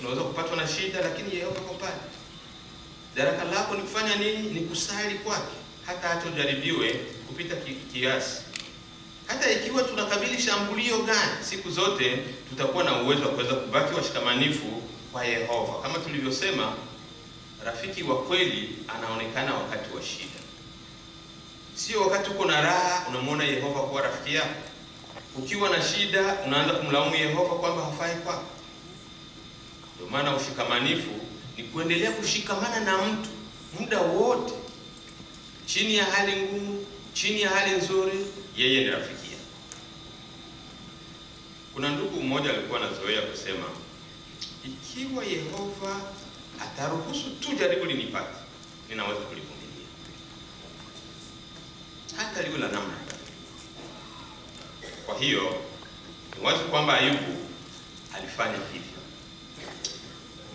unaweza kupatwa na shida, lakini Yehova yuko pale. Daraka lako ni kufanya nini? Ni kusali kwake, hata hata ujaribiwe kupita kiasi. Hata ikiwa tunakabili shambulio gani, siku zote tutakuwa na uwezo wa kuweza kubaki washikamanifu kwa Yehova. Kama tulivyosema, rafiki wa kweli anaonekana wakati wa shida, sio wakati uko na raha unamwona Yehova kuwa rafiki yako. Ukiwa na shida unaanza kumlaumu Yehova kwamba hafai kwako. Ndio maana ushikamanifu ni kuendelea kushikamana na mtu muda wote, chini ya hali ngumu, chini ya hali nzuri, yeye ni rafiki yako. Kuna ndugu mmoja alikuwa anazoea kusema, ikiwa Yehova ataruhusu tu jaribu linipate, ninaweza kulivumilia hata liwe la namna. Kwa hiyo ni wazi kwamba Ayubu alifanya hivyo,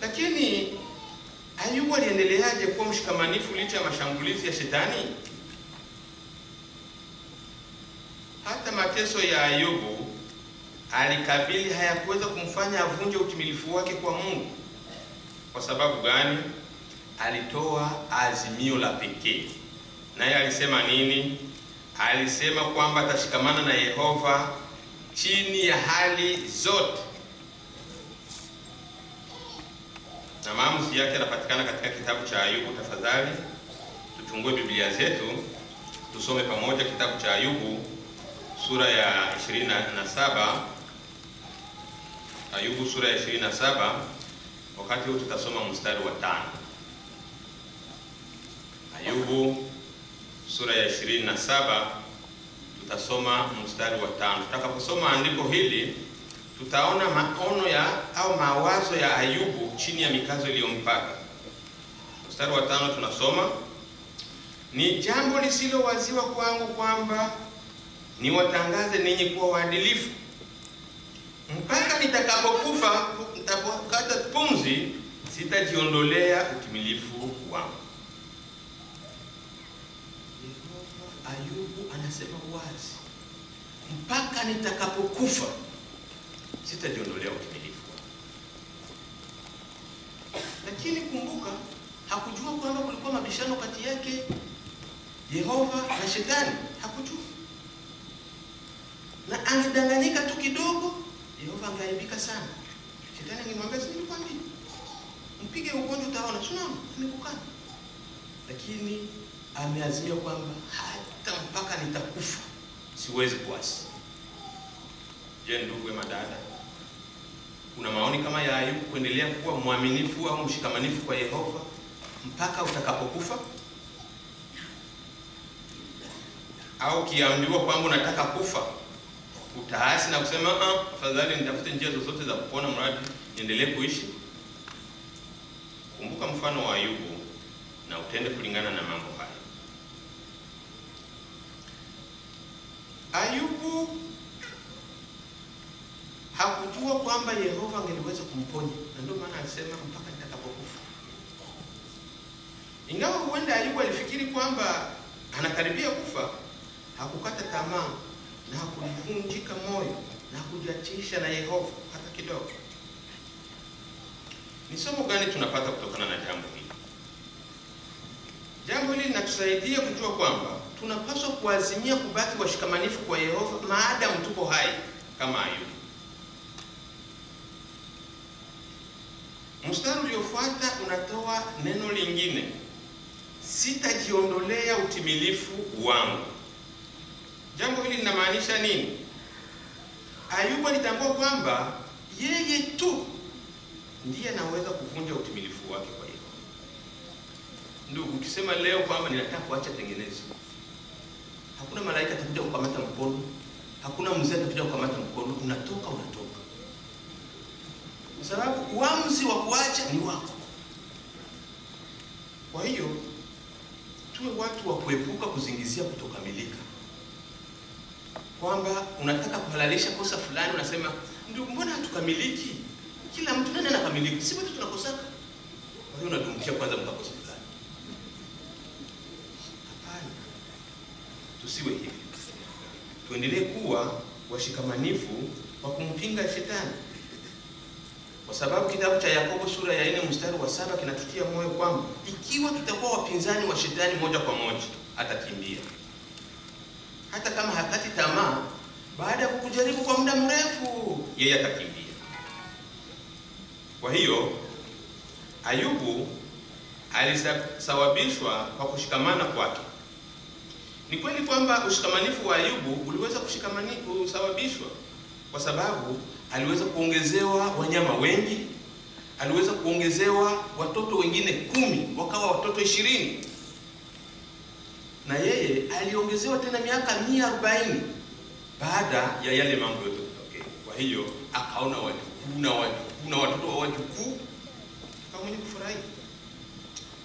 lakini Ayubu aliendeleaje kuwa mshikamanifu licha ya mashambulizi ya shetani? Hata mateso ya Ayubu alikabili hayakuweza kumfanya avunje utimilifu wake kwa Mungu. Kwa sababu gani? Alitoa azimio la pekee. Naye alisema nini? Alisema kwamba atashikamana na Yehova chini ya hali zote, na maamuzi yake yanapatikana katika kitabu cha Ayubu. Tafadhali tuchungue Biblia zetu tusome pamoja kitabu cha Ayubu sura ya 27. Ayubu sura ya 27, wakati huu tutasoma mstari wa tano. Ayubu sura ya 27 tutasoma mstari wa tano. Tutakaposoma andiko hili tutaona maono ya au mawazo ya Ayubu chini ya mikazo iliyompata. Mstari wa tano tunasoma, ni jambo lisilowaziwa kwangu kwamba niwatangaze ninyi kuwa waadilifu mpaka nitakapokufa, nitapokata pumzi, sitajiondolea utimilifu wangu. Ayubu anasema wazi, mpaka nitakapokufa sitajiondolea utimilifu. Lakini kumbuka, hakujua kwamba kulikuwa mabishano kati yake Yehova na Shetani, hakujua na angedanganyika tu kidogo, Yehova angeaibika sana. Shetani angemwambia si mpige ugonjwa utaona, sunamu amekukana. Lakini ameazimia kwamba hata mpaka nitakufa siwezi kuasi. Je, ndugu wema madada, kuna maoni kama ya Ayubu kuendelea kuwa mwaminifu au mshikamanifu kwa Yehova mpaka utakapokufa? Au ukiambiwa kwamba unataka kufa utaasi na kusema ah, afadhali nitafute njia zozote za kupona mradi niendelee kuishi? Kumbuka mfano wa Ayubu na utende kulingana na mambo haya. Ayubu hakujua kwamba Yehova angeliweza kumponya, na ndio maana alisema mpaka nitakapokufa. Ingawa huenda Ayubu alifikiri kwamba anakaribia kufa, hakukata tamaa na hakuvunjika moyo na hakujiachisha na Yehova hata kidogo. Ni somo gani tunapata kutokana na jambo hili? Jambo hili linatusaidia kujua kwamba tunapaswa kuazimia kubaki washikamanifu kwa Yehova maadamu tuko hai kama Ayubu. Mstari uliofuata unatoa neno lingine, sitajiondolea utimilifu wangu. Jambo hili linamaanisha nini? Ayubu alitambua kwamba yeye tu ndiye anaweza kuvunja utimilifu wake kwa hiyo Ndugu, ukisema leo kwamba ninataka kuacha tengenezo, hakuna malaika atakuja kukamata mkono, hakuna mzee atakuja kukamata mkono, unatoka unatoka, kwa sababu uamuzi wa kuacha ni wako. Kwa hiyo tuwe watu wa kuepuka kuzingizia kutokamilika kwamba unataka kuhalalisha kosa fulani, unasema ndio, mbona hatukamiliki? Kila mtu nani anakamiliki? Si wote tunakosaka. Kwa hiyo unadumkia kwanza mkakosa fulani. Hapana, tusiwe hivi, tuendelee kuwa washikamanifu wa kumpinga shetani, kwa sababu kitabu cha Yakobo sura ya 4 mstari wa saba kinatutia moyo kwamba ikiwa tutakuwa wapinzani wa shetani moja kwa moja, atakimbia. Hata kama hakati tamaa, baada ya kukujaribu kwa muda mrefu, yeye atakimbia. Kwa hiyo Ayubu alisawabishwa kwa kushikamana kwake. Ni kweli kwamba ushikamanifu wa Ayubu uliweza kusawabishwa kwa sababu aliweza kuongezewa wanyama wengi, aliweza kuongezewa watoto wengine kumi, wakawa watoto ishirini, na yeye aliongezewa tena miaka mia arobaini baada ya yale mambo yote kutokea. Kwa hiyo akaona wajukuu na wajukuu na watoto wa wajukuu, kama mwenye kufurahi.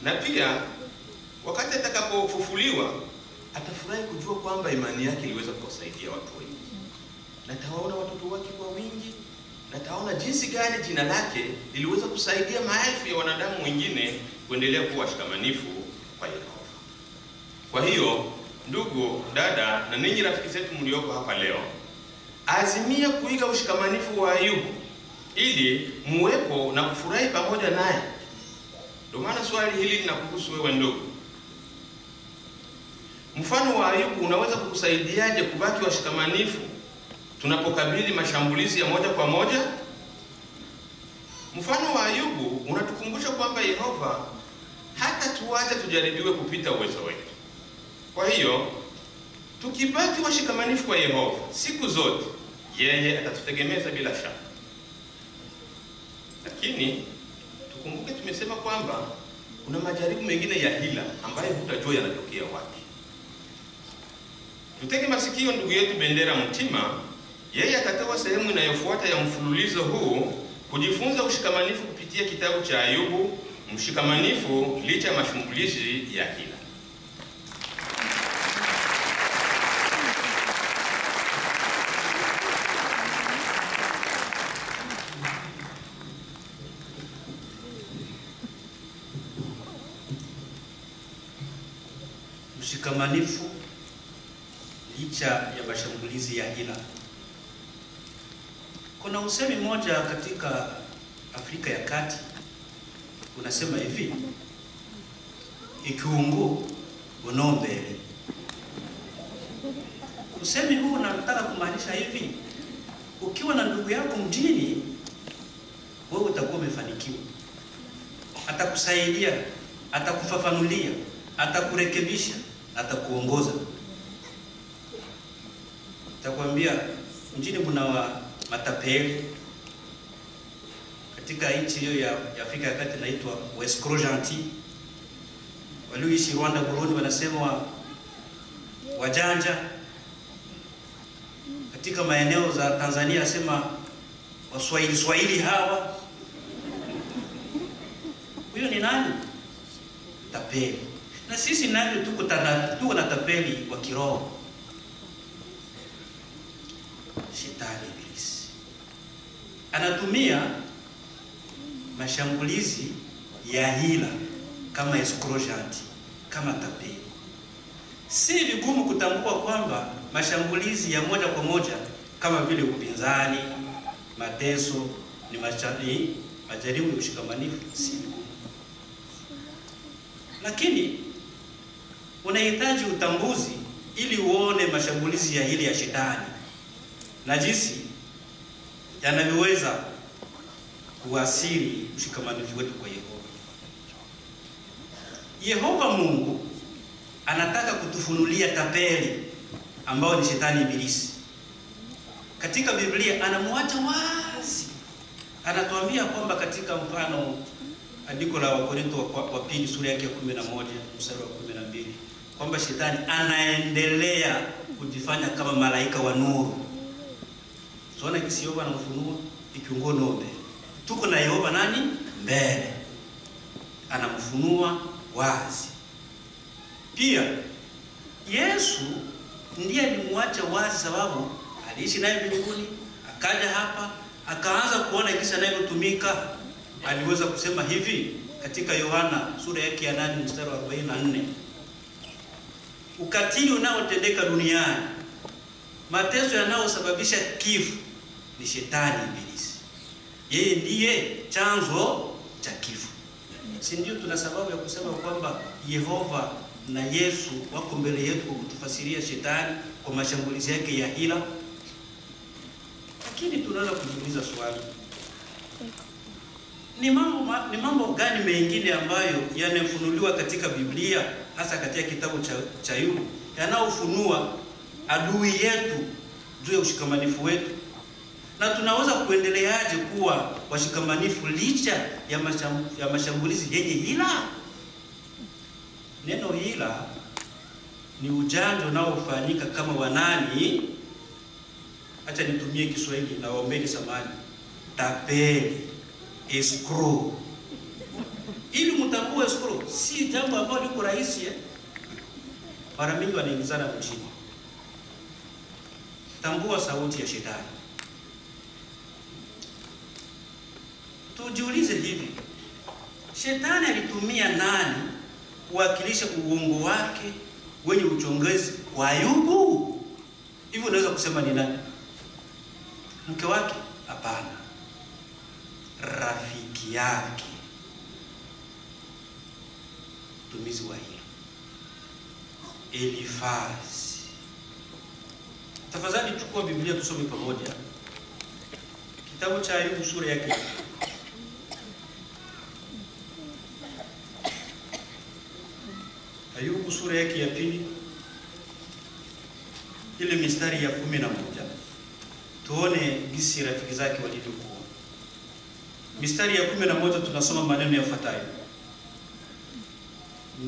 Na pia wakati atakapofufuliwa atafurahi kujua kwamba imani yake iliweza kuwasaidia watu wengi na tawaona watoto wake kwa wingi, na taona jinsi gani jina lake liliweza kusaidia maelfu ya wanadamu wengine kuendelea kuwa washikamanifu kwa Yehova. Kwa hiyo, ndugu dada, na ninyi rafiki zetu mlioko hapa leo, azimia kuiga ushikamanifu wa Ayubu ili muwepo na kufurahi pamoja naye. Ndio maana swali hili linakuhusu wewe ndugu. Mfano wa Ayubu unaweza kukusaidiaje kubaki washikamanifu tunapokabili mashambulizi ya moja kwa moja? Mfano wa Ayubu unatukumbusha kwamba Yehova hata tuacha tujaribiwe kupita uwezo wetu. Kwa hiyo tukibaki washikamanifu kwa Yehova siku zote, yeye atatutegemeza bila shaka. Lakini tukumbuke, tumesema kwamba kuna majaribu mengine ya hila ambayo hutajua yanatokea wapi. Tutege masikio ndugu yetu Bendera Mtima yeye atatoa sehemu inayofuata ya mfululizo huu kujifunza ushikamanifu kupitia kitabu cha Ayubu, mshikamanifu licha ya mashambulizi ya kila. Mshikamanifu licha ya mashambulizi ya hila. Kuna usemi mmoja katika Afrika ya Kati unasema hivi, ikiungu unombele. Usemi huu unataka kumaanisha hivi, ukiwa na ndugu yako mjini, wewe utakuwa umefanikiwa, atakusaidia, atakufafanulia, atakurekebisha, atakuongoza, atakwambia mjini kuna matapeli katika nchi hiyo ya, Afrika ya Kati inaitwa West Crojanti. Walioishi Rwanda, Burundi wanasema wa, wajanja. Katika maeneo za Tanzania asema waswahili swahili hawa. Huyo ni nani? Tapeli. Na sisi navyo tuko na tapeli wa kiroho, shetani anatumia mashambulizi ya hila kama escrojanti, kama tapeli. Si vigumu kutambua kwamba mashambulizi ya moja kwa moja kama vile upinzani, mateso ni majaribu ya ushikamanifu, si vigumu, lakini unahitaji utambuzi ili uone mashambulizi ya hili ya shetani na jinsi yanavyoweza kuasiri ushikamanifu wetu kwa Yehova. Yehova Mungu anataka kutufunulia tapeli ambao ni shetani ibilisi. Katika Biblia anamwacha wazi, anatuambia kwamba katika mfano andiko la wakorinto wa, wa pili sura yake ya 11 mstari wa 12 kwamba shetani anaendelea kujifanya kama malaika wa nuru. Tunaona kisi Yehova anamfunua ikiungo nobe Tuko na Yehova nani? Mbele. Anamfunua wazi. Pia Yesu ndiye alimwacha wazi sababu aliishi naye mbinguni, akaja hapa, akaanza kuona kisa anavyotumika. Aliweza kusema hivi katika Yohana sura yake ya 8 mstari wa 44. Ukatili unaotendeka duniani, mateso yanayosababisha kifo ni shetani ibilisi. yeye ndiye chanzo cha kifo. Si ndio? Tuna sababu ya kusema kwamba Yehova na Yesu wako mbele yetu kwa kutufasiria shetani kwa mashambulizi yake ya hila. Lakini tunaanza kujiuliza swali, ni mambo ni mambo gani mengine ambayo yanafunuliwa katika Biblia hasa katika kitabu cha, cha Ayubu yanayofunua adui yetu juu ya ushikamanifu wetu, na tunaweza kuendeleaje kuwa washikamanifu licha ya, masham, ya mashambulizi yenye hila? Neno hila ni ujanja unaofanyika kama wanani. Acha nitumie Kiswahili na waombeni samani, tapeli, escrow. Ili mtambue escrow si jambo ambalo liko rahisi eh? Mara mingi wanaingizana mjini. Tambua sauti ya shetani. Tujiulize hivi, shetani alitumia nani kuwakilisha uongo wake wenye uchongezi kwa Ayubu? Hivyo unaweza kusema ni nani? Mke wake? Hapana, rafiki yake, mtumizi wa hilo Elifazi. Tafadhali chukua Biblia tusome pamoja, kitabu cha Ayubu sura yake Ayubu sura yake ya pili. Ile mistari ya kumi na moja. Tuone gisi rafiki zake walivyokuwa. Mistari ya kumi na moja tunasoma maneno yafuatayo: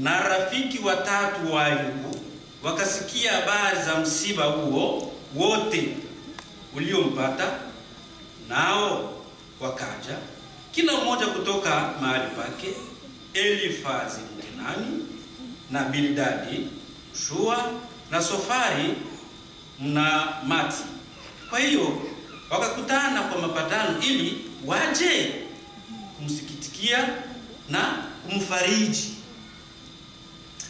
na rafiki watatu wa Ayubu wakasikia habari za msiba huo wote uliompata, nao wakaja. Kila mmoja kutoka mahali pake, Elifazi Mtenani na Bildadi Shua na Sofari na Mati. Kwa hiyo wakakutana kwa mapatano ili waje kumsikitikia na kumfariji.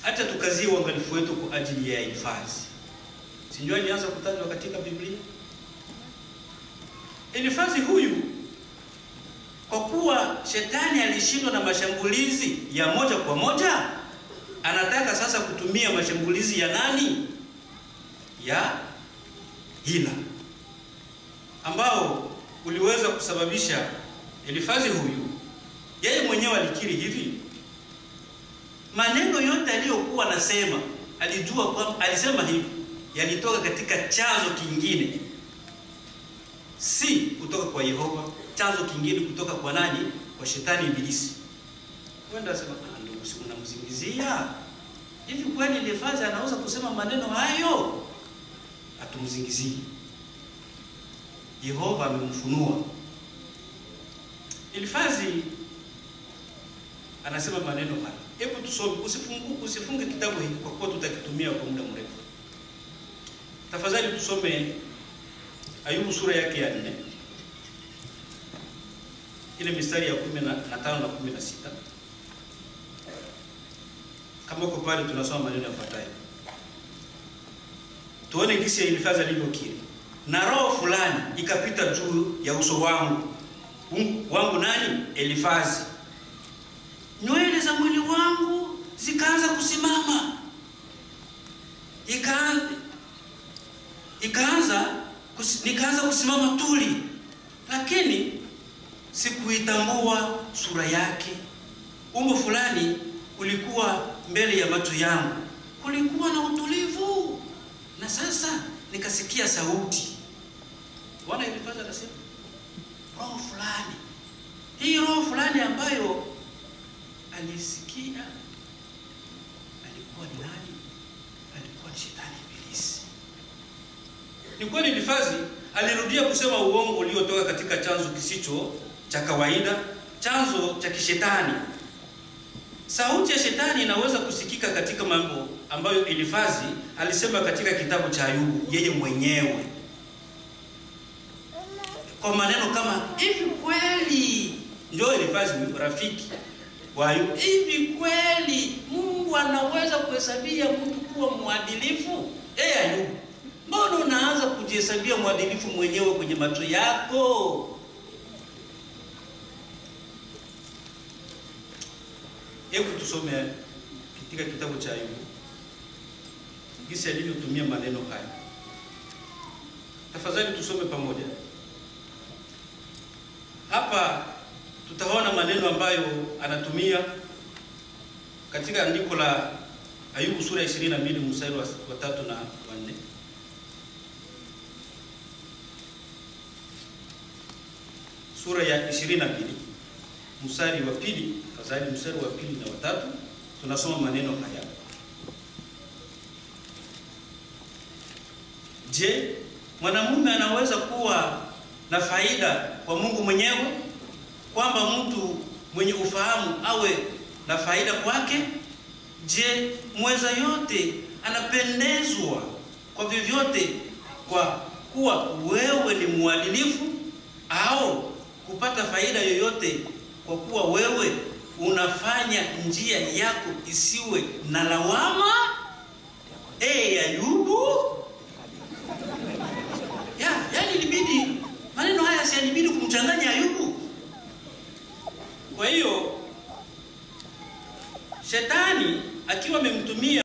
Hata tukazie uangalifu wetu kwa ajili ya Elifazi. Sinjua alianza kutajwa katika Biblia. Elifazi huyu kwa kuwa shetani alishindwa na mashambulizi ya moja kwa moja, anataka sasa kutumia mashambulizi ya nani? Ya hila, ambao uliweza kusababisha Elifazi huyu yeye mwenyewe alikiri hivi, maneno yote aliyokuwa anasema, alijua kwamba alisema hivi yalitoka katika chanzo kingine, si kutoka kwa Yehova, chanzo kingine kutoka kwa nani? Kwa shetani Ibilisi. Wenda sema ndugu, si unamzingizia hivi? kweli? Elifazi anaweza kusema maneno hayo? atumzingizie Yehova amemfunua. Elifazi anasema maneno haya. Hebu tusome, usifungu, usifunge kitabu hiki kwa kuwa tutakitumia kwa muda mrefu. Tafadhali tusome Ayubu sura yake ya nne ile mistari ya kumi na tano na kumi na sita kama uko pale, tunasoma maneno yafuatayo. Tuone ya Elifazi alivyokiri. Na roho fulani ikapita juu ya uso wangu wangu nani? Elifazi. Nywele za mwili wangu zikaanza kusimama, ikaanza ikaanza kus, nikaanza kusimama tuli, lakini sikuitambua sura yake. Umbo fulani ulikuwa mbele ya macho yangu, kulikuwa na utulivu, na sasa nikasikia sauti. Bwana Elifazi anasema roho fulani, hii roho fulani ambayo alisikia alikuwa ni nani? Alikuwa ni shetani Ibilisi. Ni kweli Elifazi alirudia kusema uongo uliotoka katika chanzo kisicho cha kawaida, chanzo cha kishetani. Sauti ya shetani inaweza kusikika katika mambo ambayo Elifazi alisema katika kitabu cha Ayubu yeye mwenyewe kwa maneno kama hivi kweli, ndio Elifazi rafiki wa Ayubu. Hivi kweli Mungu anaweza kuhesabia mtu kuwa mwadilifu? Eh, Ayubu, mbona unaanza kujihesabia mwadilifu mwenyewe kwenye macho yako? Hebu tusome katika kitabu cha Ayubu jinsi alivyotumia maneno haya. Tafadhali tusome pamoja. Hapa tutaona maneno ambayo anatumia katika andiko la Ayubu sura ya 22 mstari wa wa tatu na wa. Sura ya 22 mstari wa pili, tafadhali mstari wa pili na watatu tunasoma maneno haya. Je, mwanamume anaweza kuwa na faida kwa Mungu mwenyewe, kwamba mtu mwenye ufahamu awe na faida kwake? Je, mweza yote anapendezwa kwa vyovyote kwa kuwa wewe ni mwadilifu, au kupata faida yoyote kwa kuwa wewe unafanya njia yako isiwe na lawama? e Ayubu ya yani, ilibidi maneno haya sianibidi kumchanganya Ayubu. Kwa hiyo shetani akiwa amemtumia